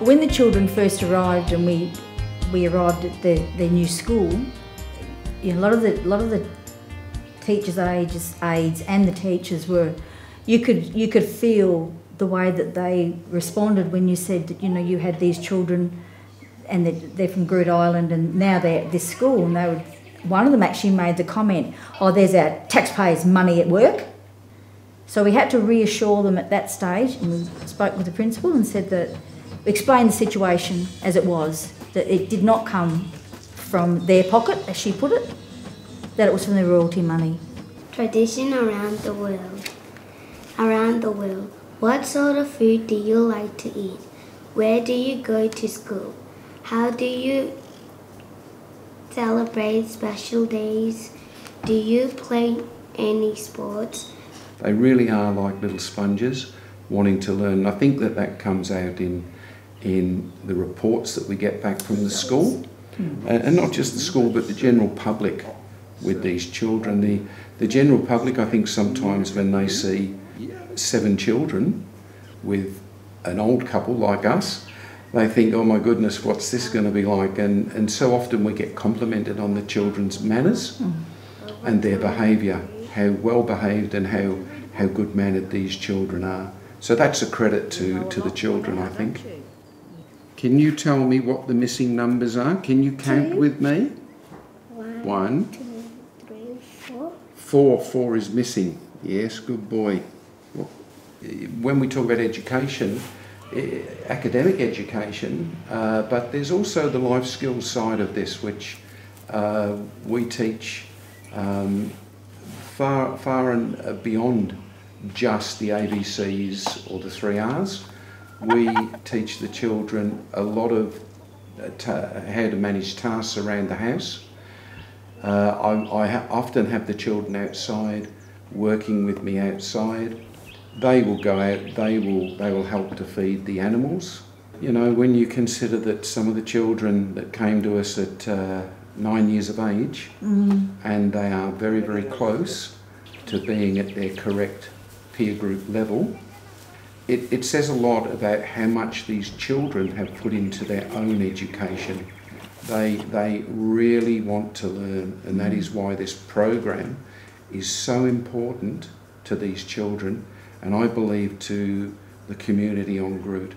When the children first arrived and we we arrived at their, their new school, you know, a lot of the a lot of the teachers' aides, aides and the teachers were, you could you could feel the way that they responded when you said that you know you had these children, and they're, they're from Groote Eylandt and now they're at this school and they would. One of them actually made the comment, "Oh, there's our taxpayers' money at work." So we had to reassure them at that stage, and we spoke with the principal and said that, explained the situation as it was, that it did not come from their pocket, as she put it, that it was from the royalty money. Tradition around the world. Around the world, what sort of food do you like to eat? Where do you go to school? How do you celebrate special days? Do you play any sports? They really are like little sponges wanting to learn. I think that that comes out in in the reports that we get back from the school, and, and not just the school, but the general public with these children. The the general public, I think, sometimes when they see seven children with an old couple like us, they think, "Oh my goodness, what's this going to be like?" And and so often we get complimented on the children's manners hmm. and their behaviour, how well behaved and how how good mannered these children are. So that's a credit to, to the children, I think. Can you tell me what the missing numbers are? Can you count with me? One, One, two, three, four. four, four is missing. Yes, good boy. When we talk about education, eh, academic education, uh, but there's also the life skills side of this, which uh, we teach um, far, far and uh, beyond just the ABCs or the three R's. We teach the children a lot of uh, ta- how to manage tasks around the house. Uh, I, I ha- often have the children outside working with me outside. They will go out. They will. They will help to feed the animals. You know, when you consider that some of the children that came to us at uh, nine years of age, and they are very, very close to being at their correct peer group level, it, it says a lot about how much these children have put into their own education. They, they really want to learn, and that is why this program is so important to these children, and I believe to the community on Groote.